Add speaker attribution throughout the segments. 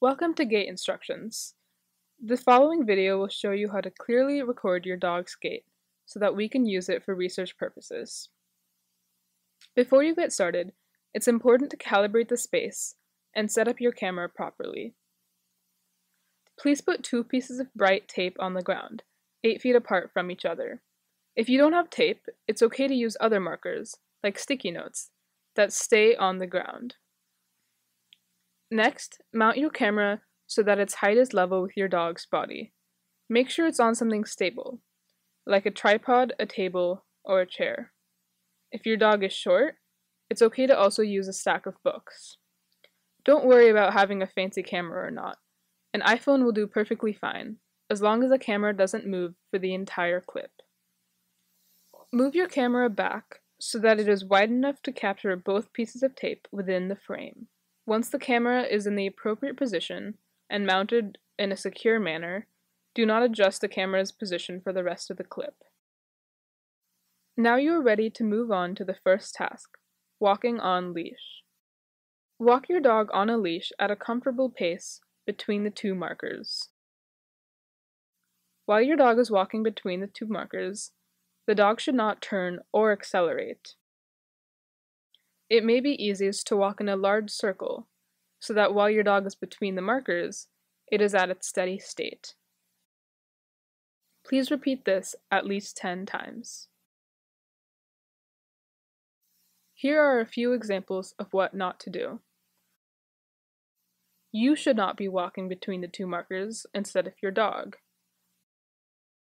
Speaker 1: Welcome to gait instructions. The following video will show you how to clearly record your dog's gait so that we can use it for research purposes. Before you get started, it's important to calibrate the space and set up your camera properly. Please put two pieces of bright tape on the ground, 8 feet apart from each other. If you don't have tape, it's okay to use other markers, like sticky notes, that stay on the ground. Next, mount your camera so that its height is level with your dog's body. Make sure it's on something stable, like a tripod, a table, or a chair. If your dog is short, it's okay to also use a stack of books. Don't worry about having a fancy camera or not. An iPhone will do perfectly fine, as long as the camera doesn't move for the entire clip. Move your camera back so that it is wide enough to capture both pieces of tape within the frame. Once the camera is in the appropriate position and mounted in a secure manner, do not adjust the camera's position for the rest of the clip. Now you are ready to move on to the first task, walking on leash. Walk your dog on a leash at a comfortable pace between the two markers. While your dog is walking between the two markers, the dog should not turn or accelerate. It may be easiest to walk in a large circle, so that while your dog is between the markers, it is at its steady state. Please repeat this at least 10 times. Here are a few examples of what not to do. You should not be walking between the two markers instead of your dog.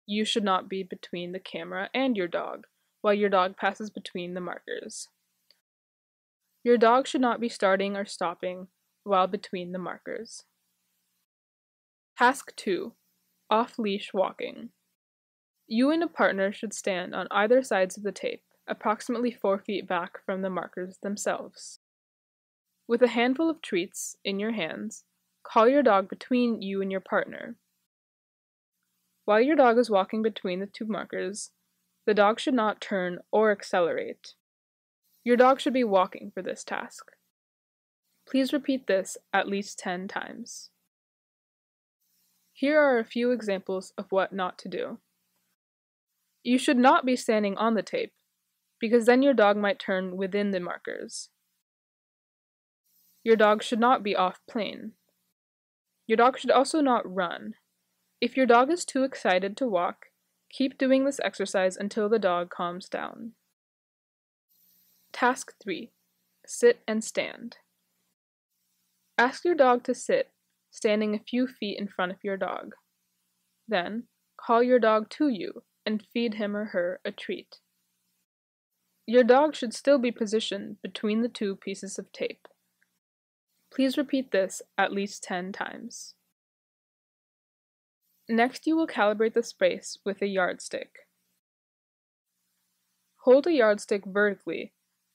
Speaker 1: You should not be between the camera and your dog while your dog passes between the markers. Your dog should not be starting or stopping while between the markers. Task 2 Off leash walking. You and a partner should stand on either sides of the tape, approximately 4 feet back from the markers themselves. With a handful of treats in your hands, call your dog between you and your partner. While your dog is walking between the two markers, the dog should not turn or accelerate. Your dog should be walking for this task. Please repeat this at least 10 times. Here are a few examples of what not to do. You should not be standing on the tape, because then your dog might turn within the markers. Your dog should not be off plane. Your dog should also not run. If your dog is too excited to walk, keep doing this exercise until the dog calms down. Task 3 Sit and stand. Ask your dog to sit, standing a few feet in front of your dog. Then, call your dog to you and feed him or her a treat. Your dog should still be positioned between the two pieces of tape. Please repeat this at least 10 times. Next, you will calibrate the space with a yardstick. Hold a yardstick vertically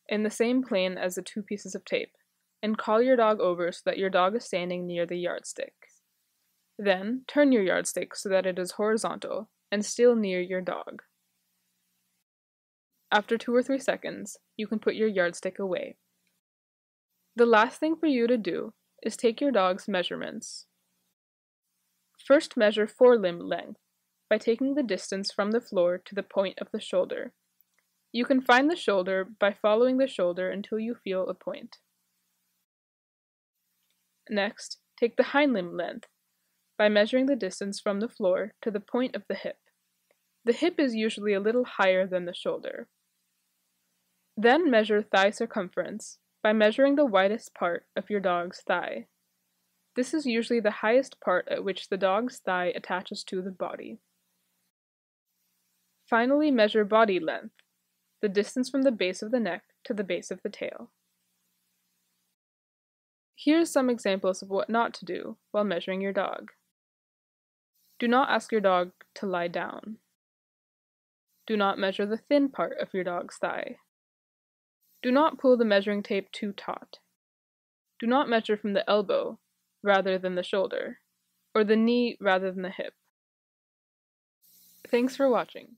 Speaker 1: in the same plane as the two pieces of tape, and call your dog over so that your dog is standing near the yardstick. Then, turn your yardstick so that it is horizontal and still near your dog. After two or three seconds, you can put your yardstick away. The last thing for you to do is take your dog's measurements. First measure forelimb length by taking the distance from the floor to the point of the shoulder. You can find the shoulder by following the shoulder until you feel a point. Next, take the hind limb length by measuring the distance from the floor to the point of the hip. The hip is usually a little higher than the shoulder. Then measure thigh circumference by measuring the widest part of your dog's thigh. This is usually the highest part at which the dog's thigh attaches to the body. Finally, measure body length the distance from the base of the neck to the base of the tail. Here's some examples of what not to do while measuring your dog. Do not ask your dog to lie down. Do not measure the thin part of your dog's thigh. Do not pull the measuring tape too taut. Do not measure from the elbow rather than the shoulder, or the knee rather than the hip. Thanks for watching.